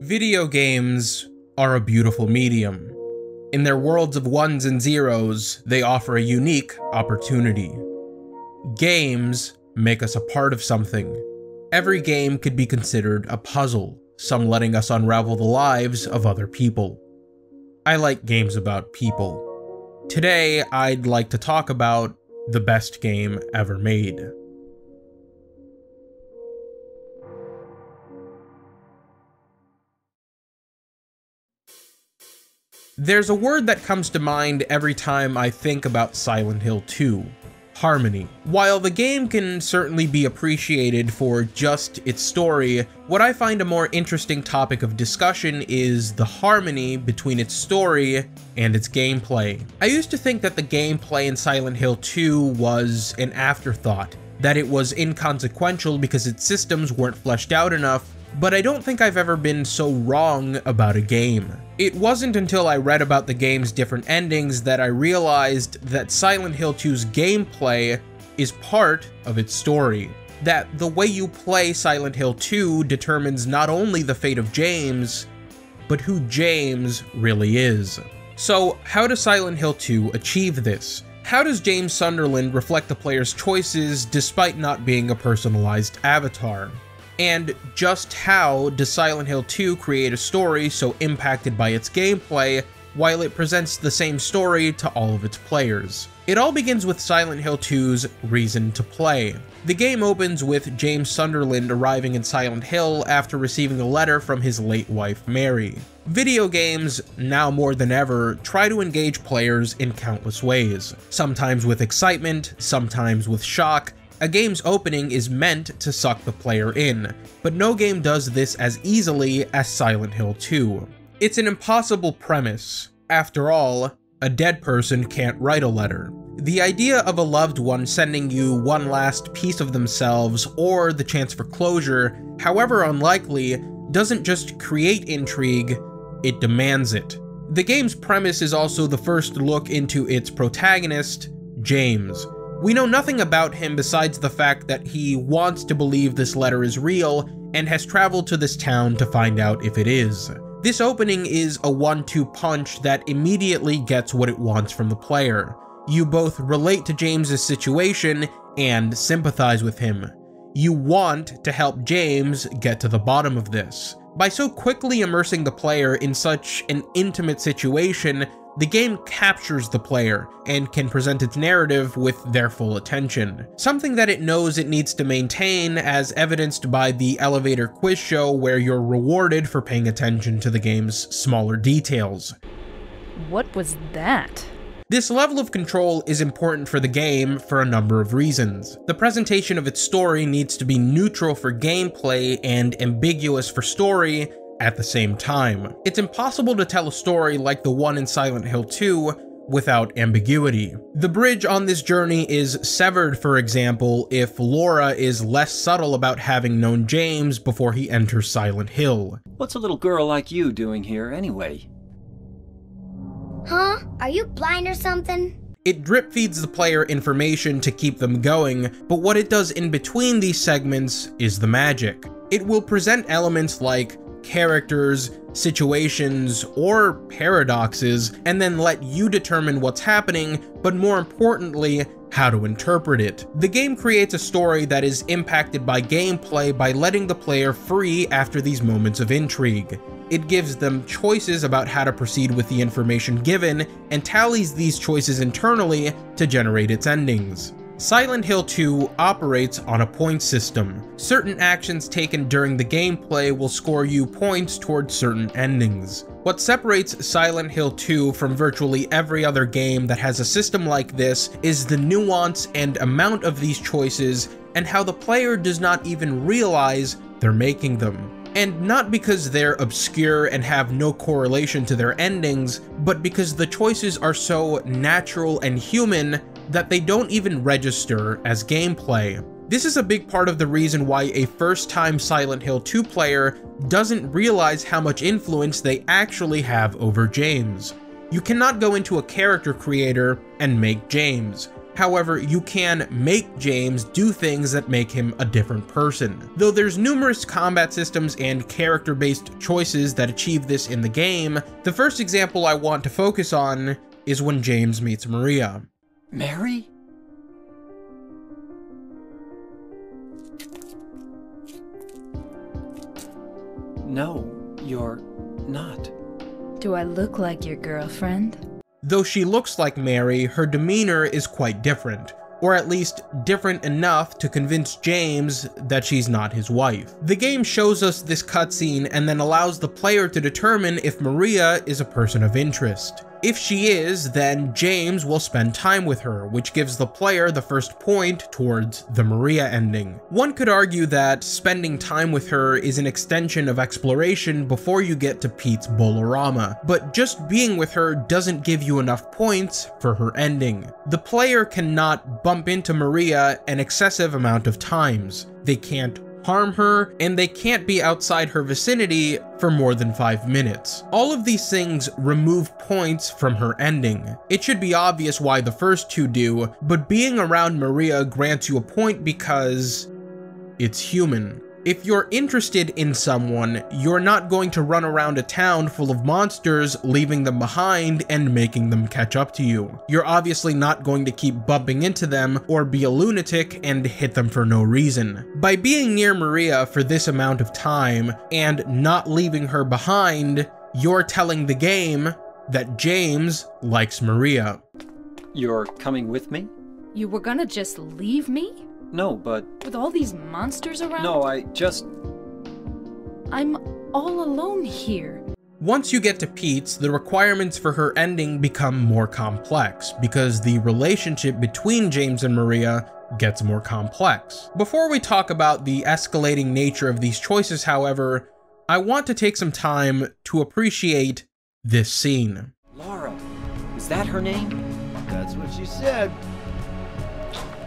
Video games are a beautiful medium. In their worlds of ones and zeros, they offer a unique opportunity. Games make us a part of something. Every game could be considered a puzzle, some letting us unravel the lives of other people. I like games about people. Today, I'd like to talk about the best game ever made. There's a word that comes to mind every time I think about Silent Hill 2 harmony. While the game can certainly be appreciated for just its story, what I find a more interesting topic of discussion is the harmony between its story and its gameplay. I used to think that the gameplay in Silent Hill 2 was an afterthought, that it was inconsequential because its systems weren't fleshed out enough, but I don't think I've ever been so wrong about a game. It wasn't until I read about the game's different endings that I realized that Silent Hill 2's gameplay is part of its story. That the way you play Silent Hill 2 determines not only the fate of James, but who James really is. So, how does Silent Hill 2 achieve this? How does James Sunderland reflect the player's choices despite not being a personalized avatar? And just how does Silent Hill 2 create a story so impacted by its gameplay while it presents the same story to all of its players. It all begins with Silent Hill 2's reason to play. The game opens with James Sunderland arriving in Silent Hill after receiving a letter from his late wife Mary. Video games, now more than ever, try to engage players in countless ways, sometimes with excitement, sometimes with shock, a game's opening is meant to suck the player in, but no game does this as easily as Silent Hill 2. It's an impossible premise. After all, a dead person can't write a letter. The idea of a loved one sending you one last piece of themselves or the chance for closure, however unlikely, doesn't just create intrigue, it demands it. The game's premise is also the first look into its protagonist, James, we know nothing about him besides the fact that he wants to believe this letter is real and has traveled to this town to find out if it is. This opening is a one-two punch that immediately gets what it wants from the player. You both relate to James's situation and sympathize with him. You want to help James get to the bottom of this. By so quickly immersing the player in such an intimate situation, the game captures the player and can present its narrative with their full attention, something that it knows it needs to maintain as evidenced by the elevator quiz show where you're rewarded for paying attention to the game's smaller details. What was that? This level of control is important for the game for a number of reasons. The presentation of its story needs to be neutral for gameplay and ambiguous for story, at the same time. It's impossible to tell a story like the one in Silent Hill 2 without ambiguity. The bridge on this journey is severed, for example, if Laura is less subtle about having known James before he enters Silent Hill. What's a little girl like you doing here anyway? Huh? Are you blind or something? It drip feeds the player information to keep them going, but what it does in between these segments is the magic. It will present elements like characters, situations, or paradoxes, and then let you determine what's happening, but more importantly, how to interpret it. The game creates a story that is impacted by gameplay by letting the player free after these moments of intrigue. It gives them choices about how to proceed with the information given, and tallies these choices internally to generate its endings. Silent Hill 2 operates on a point system. Certain actions taken during the gameplay will score you points towards certain endings. What separates Silent Hill 2 from virtually every other game that has a system like this is the nuance and amount of these choices and how the player does not even realize they're making them. And not because they're obscure and have no correlation to their endings, but because the choices are so natural and human that they don't even register as gameplay. This is a big part of the reason why a first-time Silent Hill 2 player doesn't realize how much influence they actually have over James. You cannot go into a character creator and make James. However, you can make James do things that make him a different person. Though there's numerous combat systems and character-based choices that achieve this in the game, the first example I want to focus on is when James meets Maria. Mary? No, you're not. Do I look like your girlfriend? Though she looks like Mary, her demeanor is quite different, or at least different enough to convince James that she's not his wife. The game shows us this cutscene and then allows the player to determine if Maria is a person of interest. If she is, then James will spend time with her, which gives the player the first point towards the Maria ending. One could argue that spending time with her is an extension of exploration before you get to Pete's Bowl-O-Rama, but just being with her doesn't give you enough points for her ending. The player cannot bump into Maria an excessive amount of times. They can't harm her, and they can't be outside her vicinity for more than 5 minutes. All of these things remove points from her ending. It should be obvious why the first two do, but being around Maria grants you a point because it's human. If you're interested in someone, you're not going to run around a town full of monsters, leaving them behind and making them catch up to you. You're obviously not going to keep bumping into them or be a lunatic and hit them for no reason. By being near Maria for this amount of time and not leaving her behind, you're telling the game that James likes Maria. You're coming with me? You were gonna just leave me? No, but. With all these monsters around? No, I just. I'm all alone here. Once you get to Pete's, the requirements for her ending become more complex, because the relationship between James and Maria gets more complex. Before we talk about the escalating nature of these choices, however, I want to take some time to appreciate this scene. Laura, Is that her name? That's what she said.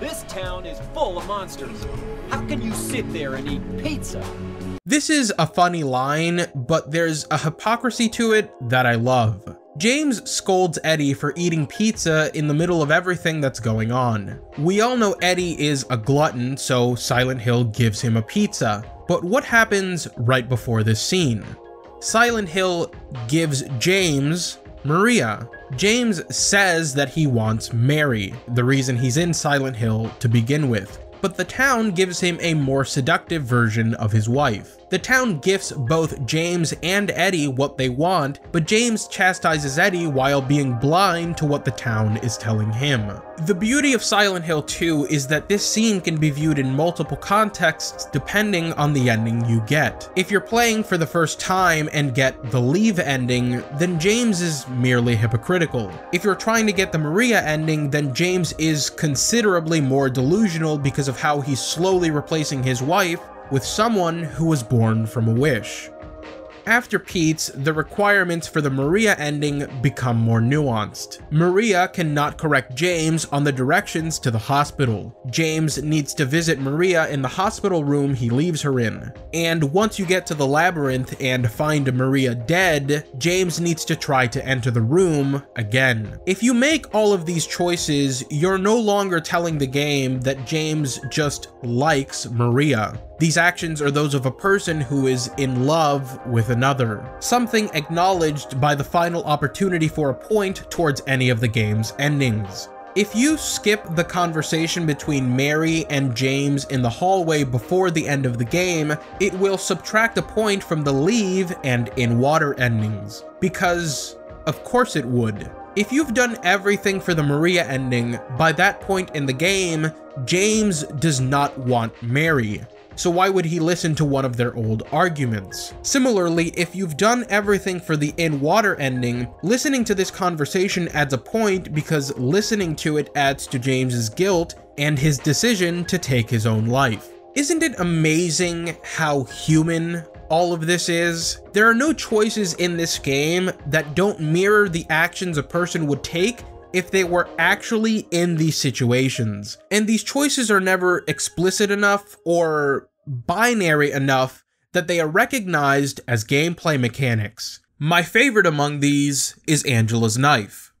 This town is full of monsters. How can you sit there and eat pizza? This is a funny line, but there's a hypocrisy to it that I love. James scolds Eddie for eating pizza in the middle of everything that's going on. We all know Eddie is a glutton, so Silent Hill gives him a pizza. But what happens right before this scene? Silent Hill gives James Maria. James says that he wants Mary, the reason he's in Silent Hill to begin with, but the town gives him a more seductive version of his wife. The town gifts both James and Eddie what they want, but James chastises Eddie while being blind to what the town is telling him. The beauty of Silent Hill 2 is that this scene can be viewed in multiple contexts depending on the ending you get. If you're playing for the first time and get the leave ending, then James is merely hypocritical. If you're trying to get the Maria ending, then James is considerably more delusional because of how he's slowly replacing his wife with someone who was born from a wish. After Pete's, the requirements for the Maria ending become more nuanced. Maria cannot correct James on the directions to the hospital. James needs to visit Maria in the hospital room he leaves her in. And once you get to the labyrinth and find Maria dead, James needs to try to enter the room again. If you make all of these choices, you're no longer telling the game that James just likes Maria. These actions are those of a person who is in love with another, something acknowledged by the final opportunity for a point towards any of the game's endings. If you skip the conversation between Mary and James in the hallway before the end of the game, it will subtract a point from the leave and in water endings. Because, of course it would. If you've done everything for the Maria ending, by that point in the game, James does not want Mary so why would he listen to one of their old arguments? Similarly, if you've done everything for the in water ending, listening to this conversation adds a point because listening to it adds to James's guilt and his decision to take his own life. Isn't it amazing how human all of this is? There are no choices in this game that don't mirror the actions a person would take if they were actually in these situations. And these choices are never explicit enough or binary enough that they are recognized as gameplay mechanics. My favorite among these is Angela's knife.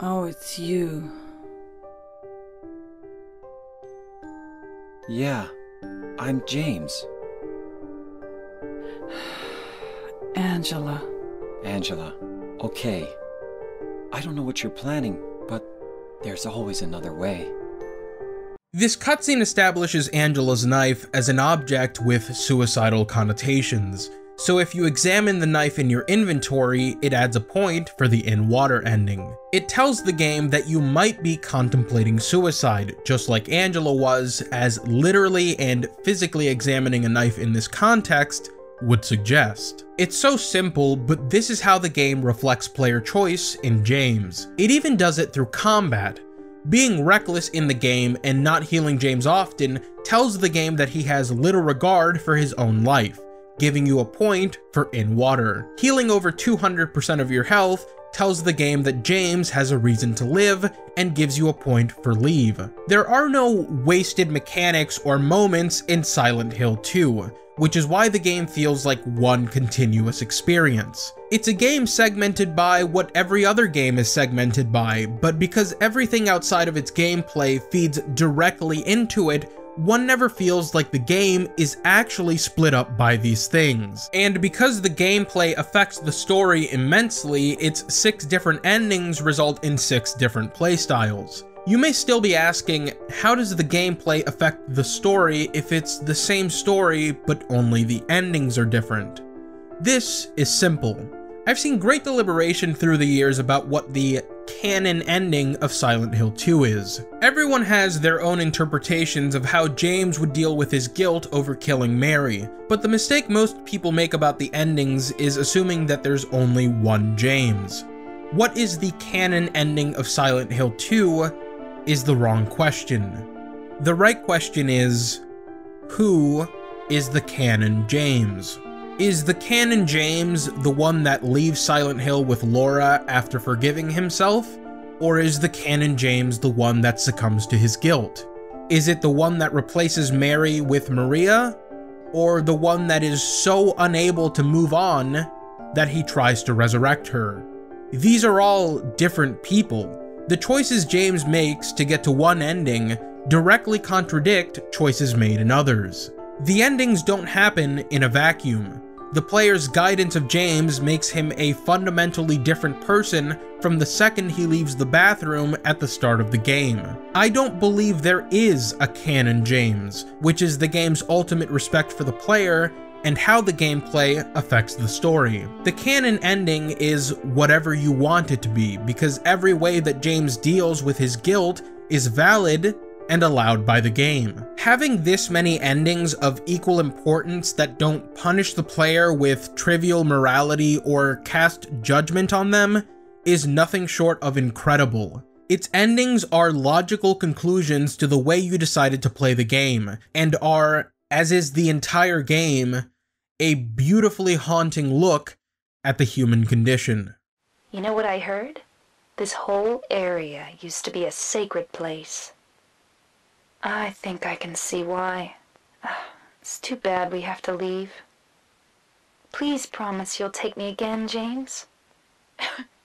Oh, it's you. Yeah, I'm James. Angela. Angela. Okay. I don't know what you're planning, but there's always another way. This cutscene establishes Angela's knife as an object with suicidal connotations, so if you examine the knife in your inventory, it adds a point for the in water ending. It tells the game that you might be contemplating suicide, just like Angela was, as literally and physically examining a knife in this context would suggest. It's so simple, but this is how the game reflects player choice in James. It even does it through combat. Being reckless in the game and not healing James often tells the game that he has little regard for his own life giving you a point for in water. Healing over 200% of your health tells the game that James has a reason to live and gives you a point for leave. There are no wasted mechanics or moments in Silent Hill 2, which is why the game feels like one continuous experience. It's a game segmented by what every other game is segmented by, but because everything outside of its gameplay feeds directly into it, one never feels like the game is actually split up by these things. And because the gameplay affects the story immensely, its six different endings result in six different playstyles. You may still be asking, how does the gameplay affect the story if it's the same story, but only the endings are different? This is simple. I've seen great deliberation through the years about what the canon ending of Silent Hill 2 is. Everyone has their own interpretations of how James would deal with his guilt over killing Mary, but the mistake most people make about the endings is assuming that there's only one James. What is the canon ending of Silent Hill 2 is the wrong question. The right question is, who is the canon James? Is the canon James the one that leaves Silent Hill with Laura after forgiving himself? Or is the canon James the one that succumbs to his guilt? Is it the one that replaces Mary with Maria? Or the one that is so unable to move on that he tries to resurrect her? These are all different people. The choices James makes to get to one ending directly contradict choices made in others. The endings don't happen in a vacuum. The player's guidance of James makes him a fundamentally different person from the second he leaves the bathroom at the start of the game. I don't believe there is a canon James, which is the game's ultimate respect for the player and how the gameplay affects the story. The canon ending is whatever you want it to be, because every way that James deals with his guilt is valid and allowed by the game. Having this many endings of equal importance that don't punish the player with trivial morality or cast judgment on them is nothing short of incredible. Its endings are logical conclusions to the way you decided to play the game, and are, as is the entire game, a beautifully haunting look at the human condition. You know what I heard? This whole area used to be a sacred place. I think I can see why. Ah, it's too bad we have to leave. Please promise you'll take me again, James.